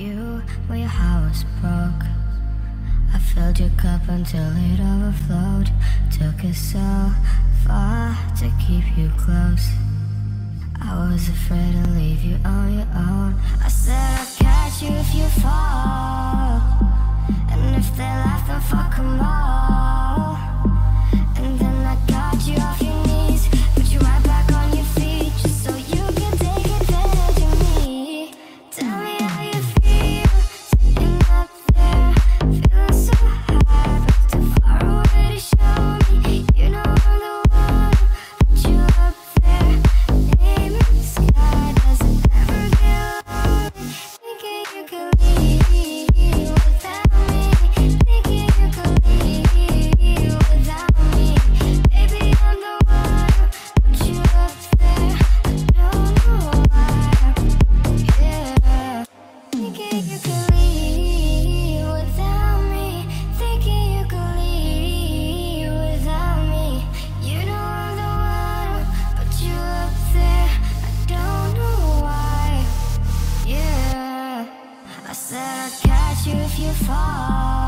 You, when your heart was broke, I filled your cup until it overflowed. Took us so far to keep you close. I was afraid to leave you on your own. I said I'll catch you if you fall, and if they laugh, then fuck 'em all. catch you if you fall.